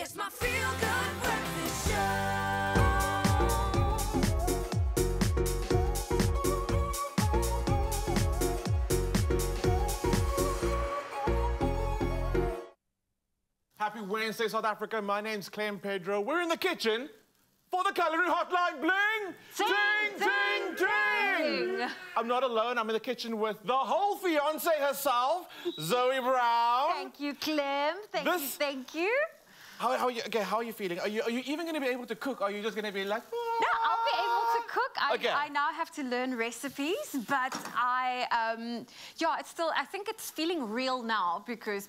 It's my feel good breakfast show. Happy Wednesday, South Africa. My name's Clem Pedro. We're in the kitchen for the culinary hotline. Bling! Ding, ding, ding! I'm not alone. I'm in the kitchen with the whole fiance herself, Zoe Brown. Thank you, Clem. Thank you, thank you. How, how are you? Okay, how are you feeling? Are you, are you even going to be able to cook? Are you just going to be like? No, I'll be able to cook. I, Okay. I now have to learn recipes, but I, um, yeah, it's still, I think it's feeling real now because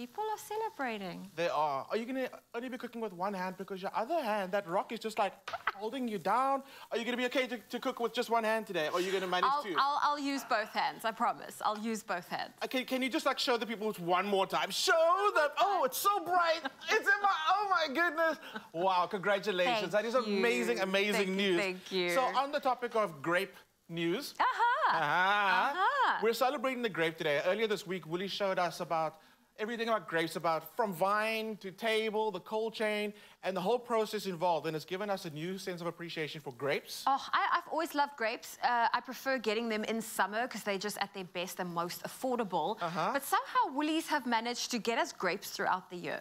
people are celebrating. They are. Are you going to only be cooking with one hand because your other hand, that rock, is just like holding you down? Are you going to be okay to, to cook with just one hand today? Or are you going to manage I'll, to? I'll, I'll use both hands, I promise. I'll use both hands. Uh, okay, can you just like show the people one more time? Show them. Oh, it's so bright. It's in my. Oh my goodness. Wow, congratulations. Thank that is you. amazing, amazing Thank you, news. thank you. So on the topic of grape news. Aha! Ah, Aha. We're celebrating the grape today. Earlier this week, Willie showed us about everything about grapes, about from vine to table, the cold chain, and the whole process involved. And it's given us a new sense of appreciation for grapes. Oh, I, I've always loved grapes. Uh, I prefer getting them in summer because they're just at their best and most affordable. Uh-huh. But somehow Woolies have managed to get us grapes throughout the year.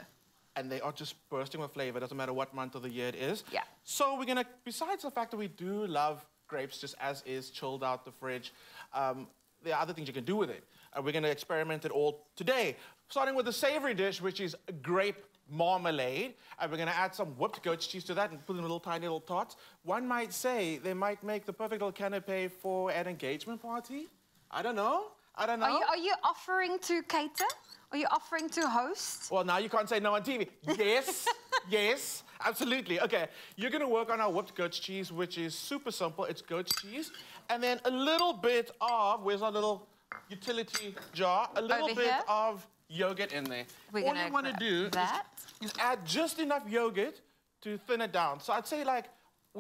and they are just bursting with flavor. Doesn't matter what month of the year it is. Yeah. So we're gonna, besides the fact that we do love grapes just as is, chilled out the fridge, um, there are other things you can do with it. And we're gonna experiment it all today. Starting with the savory dish, which is grape marmalade. And we're gonna add some whipped goat cheese to that and put in little tiny little tots. One might say they might make the perfect little canapé for an engagement party. I don't know. I don't know. Are, you, are you offering to cater? Are you offering to host? Well, now you can't say no on TV. Yes, yes, absolutely. Okay, you're gonna work on our whipped goat cheese, which is super simple. It's goat cheese, and then a little bit of where's our little utility jar? A little Over bit here? of yogurt in there. We're All you want to do is- add just enough yogurt to thin it down. So I'd say like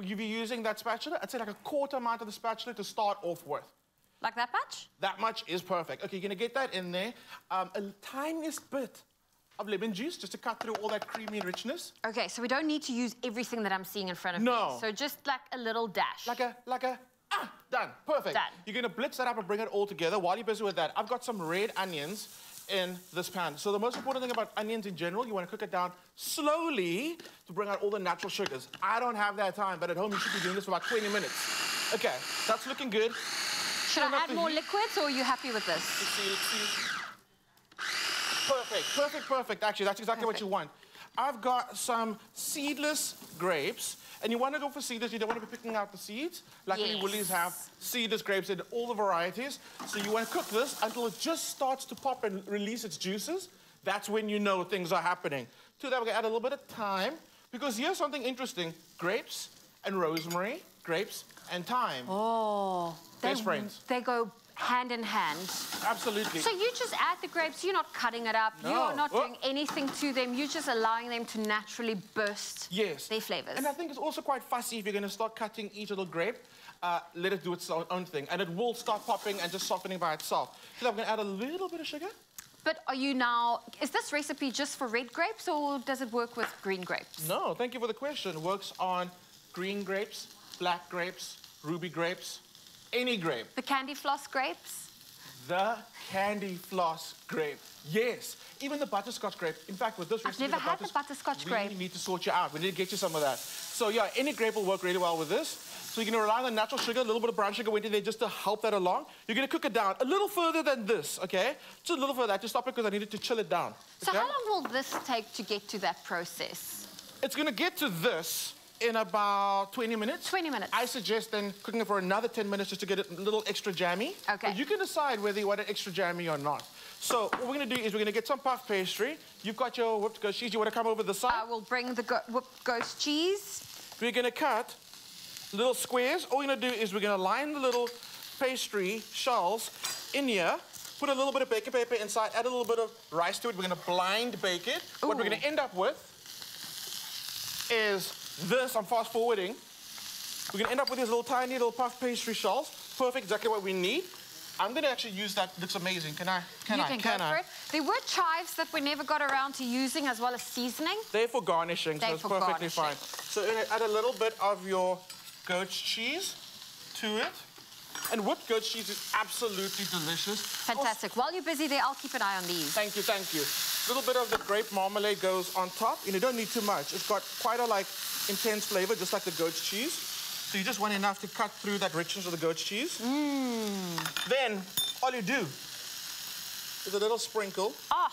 you'd be using that spatula. I'd say like a quarter amount of the spatula to start off with. Like that much? That much is perfect. Okay, you're gonna get that in there. Um, a tiniest bit of lemon juice just to cut through all that creamy richness. Okay, so we don't need to use everything that I'm seeing in front of No. me. So just like a little dash. Like a, like a, ah, done, perfect. Done. You're gonna blitz that up and bring it all together. While you're busy with that, I've got some red onions in this pan. So the most important thing about onions in general, you wanna cook it down slowly to bring out all the natural sugars. I don't have that time, but at home you should be doing this for about 20 minutes. Okay, that's looking good. Should turn I add more heat. liquids or are you happy with this? Let's see, let's see. Perfect, perfect, perfect. Actually, that's exactly what you want. I've got some seedless grapes, and you want to go for seedless. You don't want to be picking out the seeds. Luckily, Yes. Woolies have seedless grapes in all the varieties. So you want to cook this until it just starts to pop and release its juices. That's when you know things are happening. To that, we're gonna add a little bit of thyme, because here's something interesting: grapes and rosemary, grapes and thyme. Oh. They, Best friends. They go hand in hand. Absolutely. So you just add the grapes, you're not cutting it up, No. you're not Oh. doing anything to them, you're just allowing them to naturally burst Yes. their flavors. And I think it's also quite fussy if you're going to start cutting each little grape. Uh, let it do its own, own thing, and it will start popping and just softening by itself. So I'm going to add a little bit of sugar. But are you now, is this recipe just for red grapes or does it work with green grapes? No, thank you for the question. It works on green grapes, black grapes, ruby grapes, any grape. The candy floss grapes? The candy floss grape. Yes, even the butterscotch grape. In fact, with this recipe, never had the butters- butterscotch we grape. need to sort you out. We need to get you some of that. So yeah, any grape will work really well with this. So you're gonna rely on the natural sugar, a little bit of brown sugar went in there just to help that along. You're gonna cook it down a little further than this, okay? Just a little further. I just stop it because I needed to chill it down. So okay? how long will this take to get to that process? It's gonna get to this in about 20 minutes. 20 minutes. I suggest then cooking it for another 10 minutes just to get it a little extra jammy. Okay. But you can decide whether you want it extra jammy or not. So what we're gonna do is we're gonna get some puff pastry. You've got your whipped goat cheese. You wanna come over the side? I will bring the go- whipped ghost cheese. We're gonna cut little squares. All we're gonna do is we're gonna line the little pastry shells in here. Put a little bit of baking paper inside, add a little bit of rice to it. We're gonna blind bake it. What we're gonna end up with is this. I'm fast forwarding. We're gonna end up with these little tiny little puff pastry shells. Perfect, exactly what we need. I'm gonna actually use that. Looks amazing. Can I? Can you I? can, can I? There were chives that we never got around to using as well as seasoning. They're for garnishing, They're so it's perfectly garnishing. fine. So add a little bit of your goat cheese to it. And whipped goat cheese is absolutely delicious. Fantastic. While you're busy there, I'll keep an eye on these. Thank you, thank you. A little bit of the grape marmalade goes on top, and you don't need too much. It's got quite a like intense flavor, just like the goat's cheese. So you just want enough to cut through that richness of the goat's cheese. Mmm. Then all you do is a little sprinkle. Oh,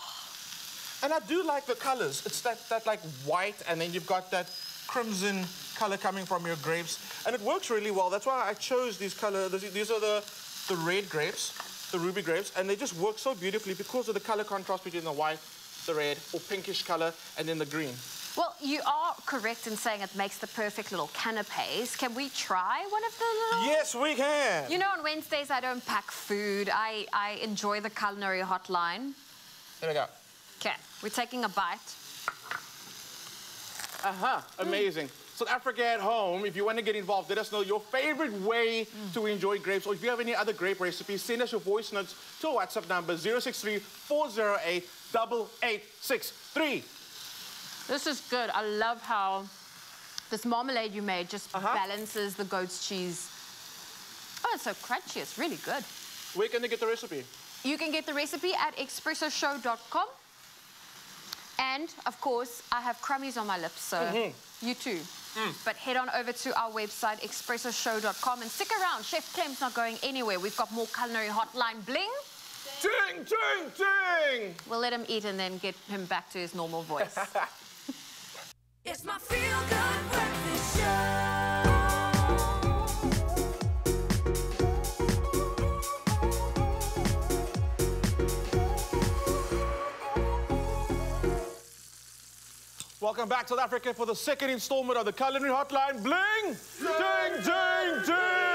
And I do like the colors. It's that, that like white, and then you've got that crimson color coming from your grapes. And it works really well. That's why I chose these color. These are the, the red grapes, the ruby grapes, and they just work so beautifully because of the color contrast between the white, the red, or pinkish color, and then the green. well, you are correct in saying it makes the perfect little canapes. Can we try one of the little? Yes, we can. You know, on Wednesdays I don't pack food. I, I enjoy the culinary hotline. Here we go. Okay, we're taking a bite. Uh-huh. Amazing. South Africa at home, if you want to get involved, let us know your favorite way to enjoy grapes. Or if you have any other grape recipes, send us your voice notes to our WhatsApp number 063 408 8863. This is good. I love how this marmalade you made just Uh-huh. balances the goat's cheese. Oh, it's so crunchy. It's really good. Where can they get the recipe? You can get the recipe at expressoshow.com. And of course, I have crummies on my lips, so Mm-hmm. you too. Mm. But head on over to our website, expressoshow.com, and stick around. Chef Clem's not going anywhere. We've got more culinary hotline bling. Ding, ding, ding! We'll let him eat and then get him back to his normal voice. It's my feel good breakfast show. Welcome back to South Africa for the second installment of the Culinary Hotline Bling! Ding, ding, ding!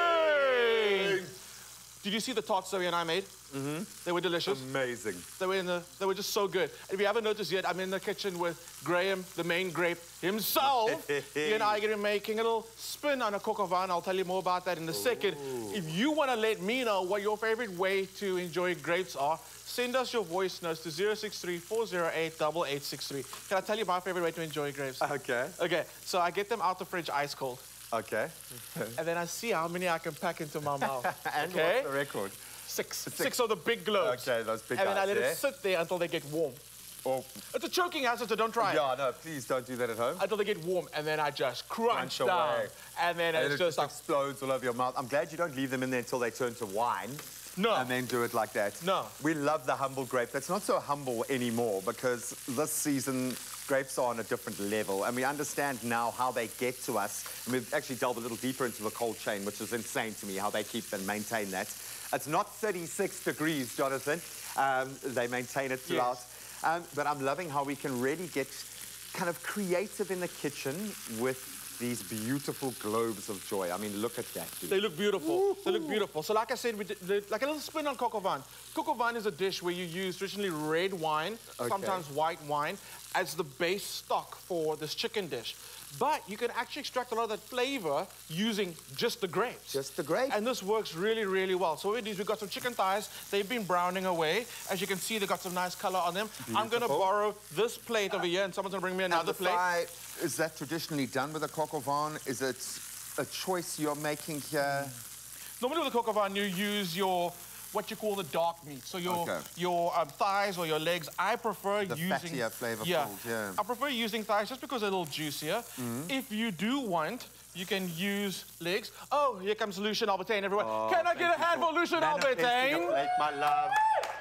Did you see the tarts Zoe and I made? Mm-hmm. They were delicious. Amazing. They were in the, they were just so good. If you haven't noticed yet, I'm in the kitchen with Graham, the main grape himself. he and I are gonna be making a little spin on a coq au vin. I'll tell you more about that in a second. If you wanna let me know what your favorite way to enjoy grapes are, send us your voice notes to 063 408 8863. Can I tell you my favorite way to enjoy grapes? Okay. Okay, so I get them out the fridge ice cold, Okay. and then I see how many I can pack into my mouth. And okay? what's the record? Six. Six of the big globes. Okay, those big And then I let yeah? it sit there until they get warm. Oh, It's a choking hazard, so don't try it. yeah, no, please don't do that at home. Until they get warm, and then I just crunch, Crunch down. away. And then And it's it just just like, explodes all over your mouth. I'm glad you don't leave them in there until they turn to wine. No. And then do it like that. No. We love the humble grape. That's not so humble anymore because this season grapes are on a different level and we understand now how they get to us. And we've actually delved a little deeper into the cold chain, which is insane to me how they keep and maintain that. It's not 36 degrees, Jonathan. Um, they maintain it throughout. Um, but I'm loving how we can really get kind of creative in the kitchen with these beautiful globes of joy. I mean, look at that. dude. they look beautiful. They look beautiful. So like I said, we did, like a little spin on coq au vin. Coq au vin is a dish where you use traditionally red wine, Okay. sometimes white wine, as the base stock for this chicken dish. But you can actually extract a lot of that flavor using just the grapes. Just the grape. And this works really, really well. So what it is, we've got some chicken thighs. They've been browning away. As you can see, they've got some nice color on them. I'm going to borrow this plate over here, and someone's going to bring me another the plate. thigh, is that traditionally done with a coq au vin? Is it a choice you're making here? Normally with a coq au vin, you use your what you call the dark meat. So your Okay. your um, thighs or your legs. I prefer The using fattier, flavorful, Yeah, yeah. I prefer using thighs just because they're a little juicier. If you do want, you can use legs. Oh, here comes Lucian Albertine, everyone. can I get a hand for Lucian Albertine? my love.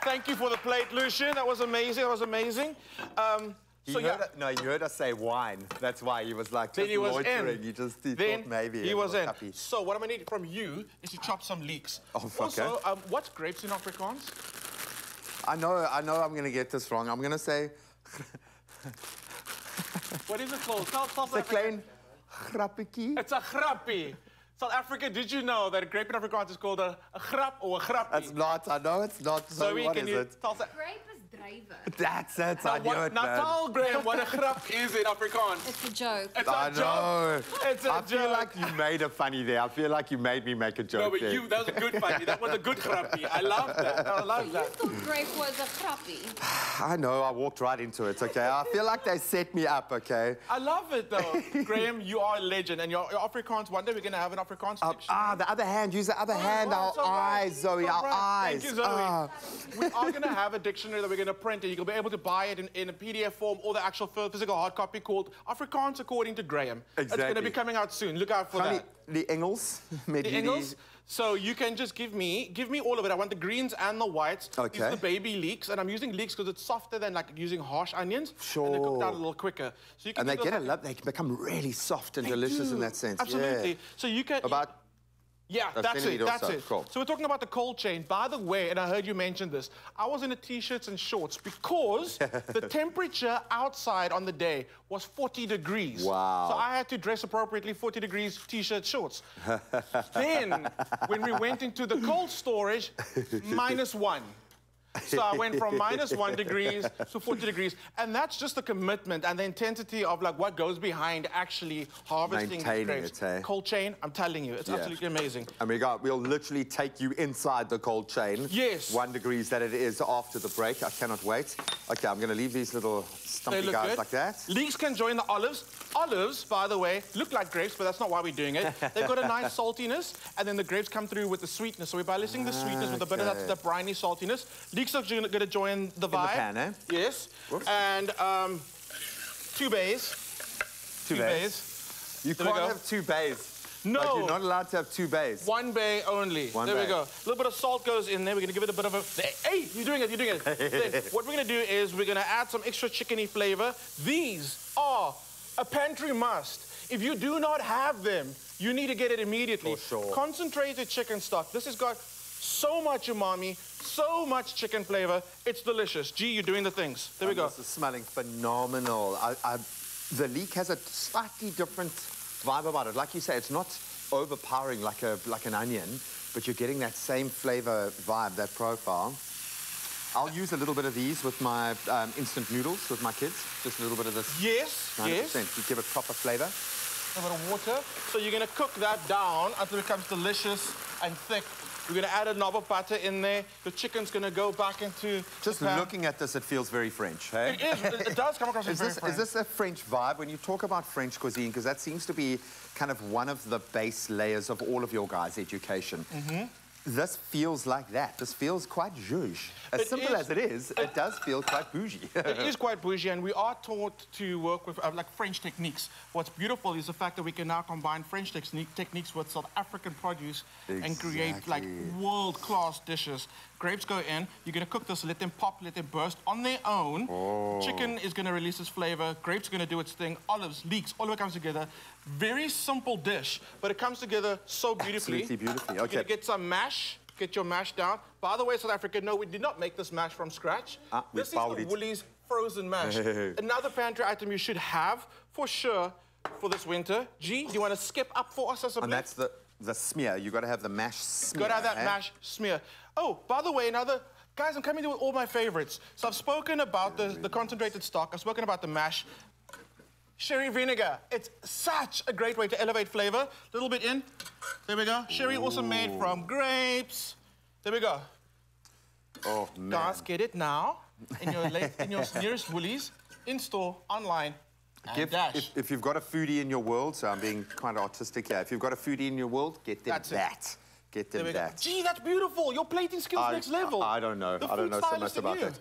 Thank you for the plate, Lucian. That was amazing. That was amazing. Um, He so heard yeah. it- no, you heard us say wine. That's why he was like Then just he was loitering. in. He just he then thought maybe he a was little in. cuppy. So what I'm gonna need from you is to chop some leeks. Oh, okay. Also, um, what's grapes in Afrikaans? I know, I know, I'm gonna get this wrong. I'm gonna say What is it called? Tell, tell South the Africa. klein grappikie. It's a grappie. South Africa, did you know that a grape in Afrikaans is called a, a grap or a grappie? It's not. I know it's not. So Zoe, what can is you it? tell South- Grape is That's it. I Now, knew what, it, now man. tell Graham what a grap is in Afrikaans. It's a joke. It's I a joke. know. It's a I feel joke. like you made a funny there. I feel like you made me make a joke No, but there. you, that was a good funny. That was a good grappie. I love that. I love You that. thought grape was a crappie. I know. I walked right into it. Okay. I feel like they set me up. Okay. I love it though. Graham, you are a legend. And your, your Afrikaans, one day we're going to have an Afrikaans Uh, section. ah, the other hand. Use the other hand. Oh, Our it's all right. eyes, Zoe. It's Our right. eyes. Thank you, Zoe. Ah. we are going to have a dictionary that we're going to print, and you'll be able to buy it in, in a PDF form or the actual physical hard copy called Afrikaans according to Graham. Exactly. It's going to be coming out soon. Look out for Funny, that. the Engels. met The Engels. So you can just give me, give me all of it. I want the greens and the whites. These Okay. are the baby leeks, and I'm using leeks because it's softer than like using harsh onions. And they cook down a little quicker. So you can And they get a love. They can become really soft and delicious in that sense. Absolutely. Yeah. So you can About Yeah, that's it. That's it. Cool. So we're talking about the cold chain. By the way, and I heard you mention this, I was in a t-shirts and shorts because the temperature outside on the day was 40 degrees. Wow. So I had to dress appropriately, 40 degrees t-shirt shorts. then when we went into the cold storage, minus one. So I went from minus one degrees to 40 degrees. And that's just the commitment and the intensity of like what goes behind actually harvesting Maintaining grapes. it, eh? Cold chain, I'm telling you, it's Yeah. absolutely amazing. And we got, we'll literally take you inside the cold chain. Yes. One degrees that it is after the break. I cannot wait. Okay, I'm going to leave these little stumpy guys good. like that. Leeks can join the olives. Olives, by the way, look like grapes, but that's not why we're doing it. They've got a nice saltiness, and then the grapes come through with the sweetness. So we're balancing the sweetness with a bit of that, that briny saltiness. Leeks are going to join the vibe. pan, eh? Yes. Whoops. And um, two bays. Two bays. You There can't have two bays. No. Like, you're not allowed to have two bays. One bay only. One there we go. A little bit of salt goes in there. We're gonna give it a bit of a. Hey, you're doing it. You're doing it. What we're gonna do is we're gonna add some extra chickeny flavor. These are a pantry must. If you do not have them, you need to get it immediately. For sure. Concentrated chicken stock. This has got so much umami, so much chicken flavor. It's delicious. Gee, you're doing the things. There we go. This is smelling phenomenal. I, I, the leek has a slightly different vibe about it. Like you say, it's not overpowering like, a, like an onion, but you're getting that same flavor vibe, that profile. I'll use a little bit of these with my um, instant noodles with my kids. Just a little bit of this. Yes, 90%. yes. To give it proper flavor. a little bit of water. So you're gonna cook that down until it becomes delicious and thick. We're gonna add a knob of butter in there. The chicken's gonna go back into Just looking at this, it feels very French, hey? It is. It, it does come across as Is very this, French. is this a French vibe when you talk about French cuisine? Because that seems to be kind of one of the base layers of all of your guys' education. Mm-hmm. This feels like that. This feels quite zhuzh. As It simple is. as it is, it does feel quite bougie. It is quite bougie, and we are taught to work with uh, like French techniques. What's beautiful is the fact that we can now combine French technique, techniques with South African produce and create like world-class dishes. Grapes go in. You're gonna cook this, let them pop, let them burst on their own. Chicken is gonna release its flavor. Grapes are gonna do its thing. Olives, leeks, all of it comes together. Very simple dish, but it comes together so beautifully. Absolutely beautifully. You're gonna get some mash. Get your mash down. By the way, South Africa, no, we did not make this mash from scratch. Ah, this is the it. Woolies frozen mash. Another pantry item you should have for sure for this winter. G, do you want to skip up for us as a and that's the, the smear. You've got to have the mash smear. Gotta have that eh? mash smear. Oh, by the way, another. Guys, I'm coming to with all my favorites. So I've spoken about the, the concentrated stock. I've spoken about the mash. Sherry vinegar. It's such a great way to elevate flavor. Little bit in. There we go. Sherry also made from grapes. There we go. Oh, man. Guys, get it now in your, la- in your nearest Woolies, in store, online. And Give- dash. if, if you've got a foodie in your world, so I'm being kind of artistic here. If you've got a foodie in your world, get them That's it. Get them that. Gee, that's beautiful. Your plating skills I- next level. I don't know. The I don't know so much about you. that.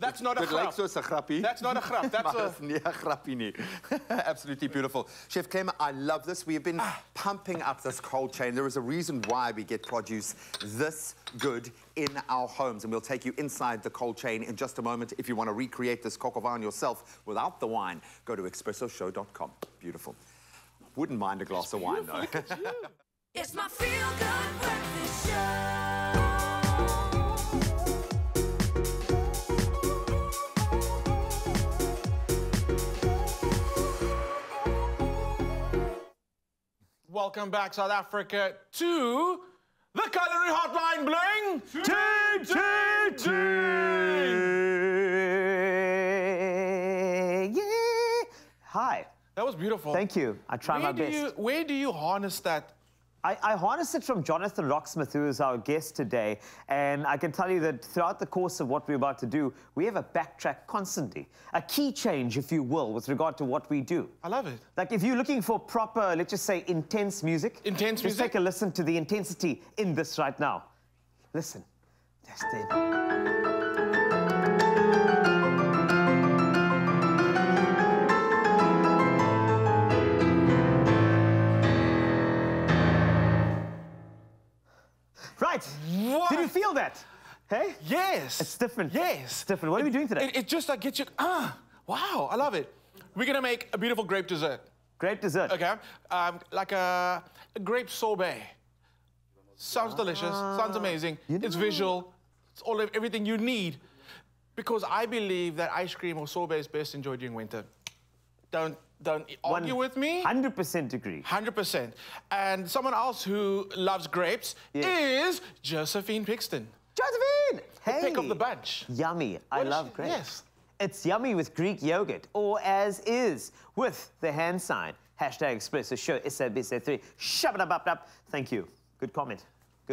That's not a Dit lyk grap. soos 'n grappie. That's not a grap. That's a- dis nie 'n grappie nie. Absolutely beautiful. Chef Clem, I love this. We have been Ah. pumping up this cold chain. There is a reason why we get produce this good in our homes, and we'll take you inside the cold chain in just a moment. If you want to recreate this coq au vin yourself without the wine, go to expressoshow.com. Beautiful. Wouldn't mind a glass of wine, though. It's my feel good breakfast show. Welcome back, South Africa, to The culinary hotline bling. Ting, ting, ting. Yeah. Hi. That was beautiful. Thank you. I try Where my do best. you where do you harness that? I, I harnessed it from Jonathan Roxmouth, who is our guest today. And I can tell you that throughout the course of what we're about to do, we have a backtrack constantly. A key change, if you will, with regard to what we do. I love it. Like if you're looking for proper, let's just say, intense music. Intense music? take a listen to the intensity in this right now. Listen. That's it. Right. What? Did you feel that? Hey? Yes. It's different. Yes. It's different. What are we doing today? It, it just like gets you. Ah, wow, I love it. We're gonna make a beautiful grape dessert. Grape dessert. Okay, um, like a, a grape sorbet. Sounds delicious. Sounds amazing. It's visual. It's all of everything you need. Because I believe that ice cream or sorbet is best enjoyed during winter. Don't don't argue with me. 100% agree. 100%. And someone else who loves grapes Yes. is Josephine Pixton. Josephine! Hey! Pick of the bunch. Yummy. I love she- grapes. yes. It's yummy with Greek yogurt, or as is, with the hand sign. Hashtag Expresso Show, SABC3. Shabba Thank you. Good comment.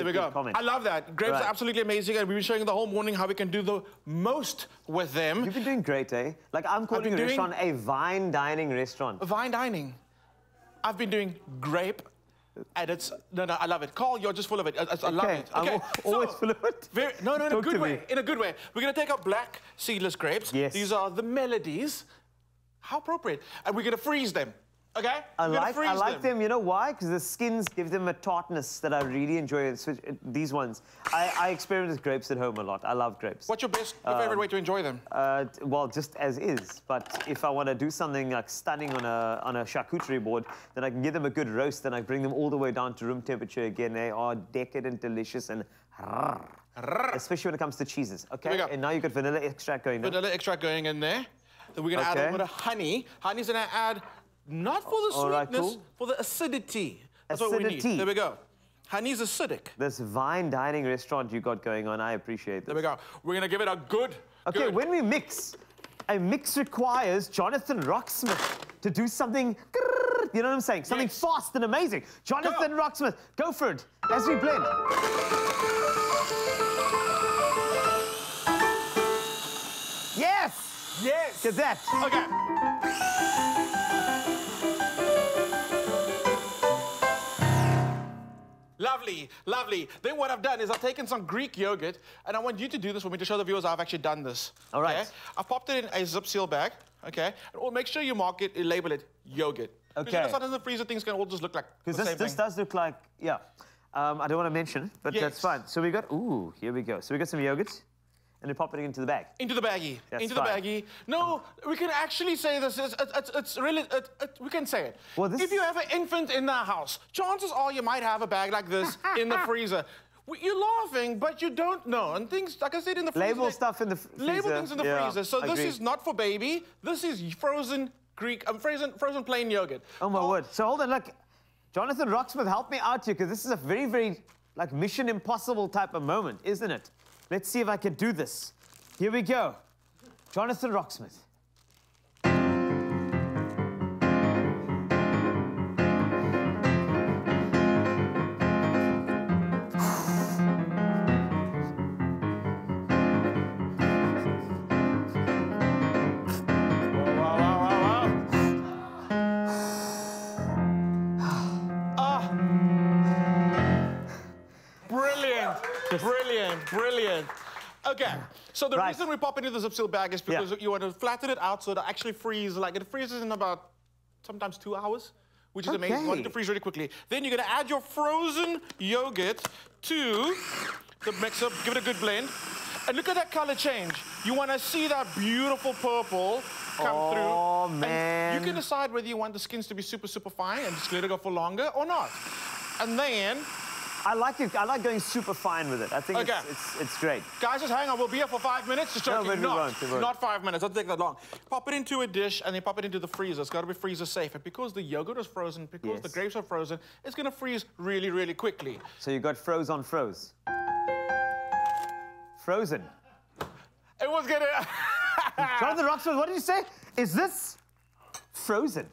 Good, There we go. comment. I love that. Grapes Right. are absolutely amazing, and we've been showing the whole morning how we can do the most with them. You've been doing great, eh? Like, I'm calling your restaurant a vine dining restaurant. Vine dining. I've been doing grape, and it's no, no. I love it. Carl, you're just full of it. I, I- I love Okay, it. I'm Okay, al- always full of it. Very, no, no, in a good way. me. In a good way. We're gonna take our black seedless grapes. Yes. These are the melodies. How appropriate. And we're gonna freeze them. Okay? I like, I like them. You know why? Because the skins give them a tartness that I really enjoy. Uh, These ones. I, I experiment with grapes at home a lot. I love grapes. What's your best, your favorite way to enjoy them? Uh, well, just as is. But if I want to do something like stunning on a on a charcuterie board, then I can give them a good roast, and I bring them all the way down to room temperature again. They are decadent, delicious, and especially when it comes to cheeses. Okay. And now you've got vanilla extract going. Vanilla extract going in there. Then we're gonna add a little bit of honey. Honey's gonna add not for the All right, sweetness, cool. for the acidity. That's what we need. Acidity. There we go. Honey's acidic. This vine dining restaurant you got going on, I appreciate There we go. We're gonna give it a good. Okay, good. when we mix, a mix requires Jonathan Roxmouth to do something. You know what I'm saying? Something Yes. fast and amazing. Jonathan Roxmouth, go for it as we blend. Yes! Yes. Get that. Okay. Lovely, lovely. Then what I've done is I've taken some Greek yogurt, and I want you to do this for me to show the viewers I've actually done this. All right. okay? I've popped it in a zip seal bag, okay? And well, make sure you mark it, label it yogurt. Because Okay. sometimes in the freezer things can all just look like the Because this, this does look like, yeah. Um, I don't want to mention but that's fine. So we got, ooh, here we go. So we got some yogurt, and we pop it into the bag. Into the baggie. That's into fine. the baggie. No, we can actually say this. It's, it's, really, it, we can say it. Well, this- If you have an infant in the house, chances are you might have a bag like this in the freezer. You're laughing, but you don't know. And things, like I said, in the freezer. Label stuff in the f- Label things in the Yeah, freezer. So this is not for baby. This is frozen Greek, um, frozen, frozen plain yogurt. Oh my word. So hold on, look. Jonathan Roxmouth, help me out here, because this is a very, very, like, Mission Impossible type of moment, isn't it? Let's see if I can do this. Here we go. Jonathan Roxmouth. Okay, so the Right. reason we pop into the zip seal bag is because Yeah. you want to flatten it out so it actually freezes. like it freezes in about sometimes two hours, which is amazing. You want it to freeze really quickly. Then you're gonna add your frozen yogurt to the mixer, give it a good blend. And look at that color change. You want to see that beautiful purple come Oh, through. And man. you can decide whether you want the skins to be super, super fine and just let it go for longer or not. And then I like it. I like going super fine with it. I think Okay. it's, it's, it's great. Guys, just hang on. We'll be here for five minutes. Just No, joking. we not, won't, won't. not five minutes. Doesn't take that long. Pop it into a dish and then pop it into the freezer. It's got to be freezer safe. And because the yogurt is frozen, because the grapes are frozen, it's going to freeze really, really quickly. So you got froze on froze. Frozen. It was going to... Jonathan Roxmouth, what did you say? Is this frozen?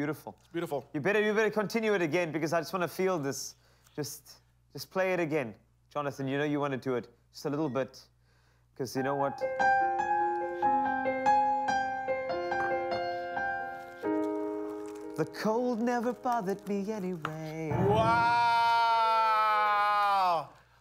It's beautiful. Beautiful. You better you better continue it again because I just want to feel this. Just just play it again. Jonathan, you know you want to do it just a little bit. Because you know what? The cold never bothered me anyway. Wow.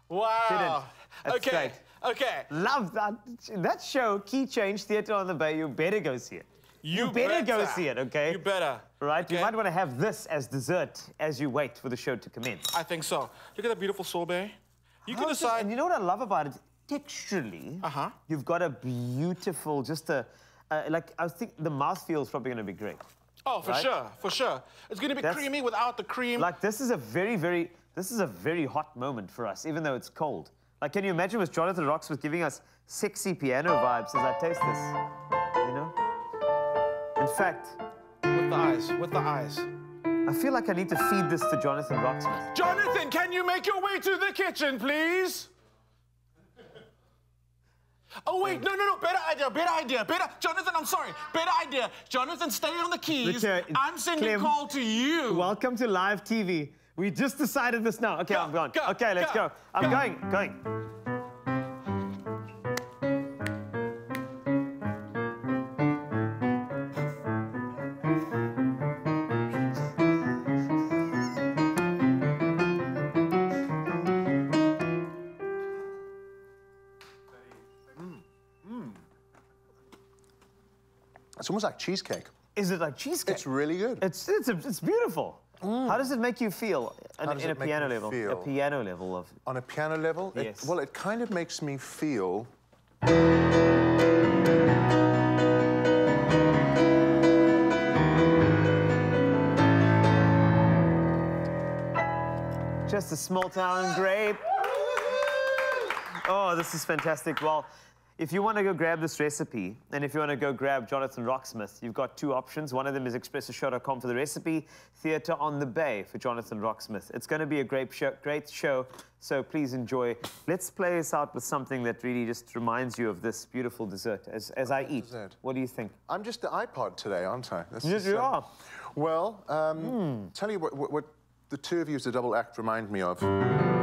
Wow. Didn't. That's okay. great. Okay. Love that that show, Key Change Theatre on the Bay. You better go see it. You, better go see it, okay? You better. Right? You might want to have this as dessert as you wait for the show to commence. I think so. Look at that beautiful sorbet. You can How is this- decide. And you know what I love about it? Texturally, Uh-huh. you've got a beautiful, just a, uh, like, I think the mouthfeel is probably going to be great. oh, for right? sure, for sure. It's going to be That's- creamy without the cream. Like, this is a very, very, this is a very hot moment for us, even though it's cold. Like, can you imagine with Jonathan Rocks was giving us sexy piano vibes as I taste this? You know? In fact, with the eyes, with the eyes. I feel like I need to feed this to Jonathan Roxmouth. Jonathan, can you make your way to the kitchen, please? Oh, wait, no, no, no, better idea, better idea, better. Jonathan, I'm sorry, better idea. Jonathan, stay on the keys. Look here, I'm sending Clem, a call to you. Welcome to live TV. We just decided this now. Okay, Go, I'm gone. go, okay, let's go, go. I'm go. going, going. It's almost like cheesecake. Is it like cheesecake? It's really good. It's it's, it's beautiful. Mm. How does it make you feel in, in a piano level? A piano level of. On a piano level, it- Yes. well, it kind of makes me feel Just a small town grape. Oh, this is fantastic. Well, if you want to go grab this recipe, and if you want to go grab Jonathan Roxmouth, you've got two options. One of them is expressoshow.com for the recipe, Theatre on the Bay for Jonathan Roxmouth. It's going to be a great show, great show, so please enjoy. Let's play this out with something that really just reminds you of this beautiful dessert as, as I eat. dessert. What do you think? I'm just the iPod today, aren't I? This Yes, you um, are. Well, um, tell you what, what, what the two of you as a double act remind me of.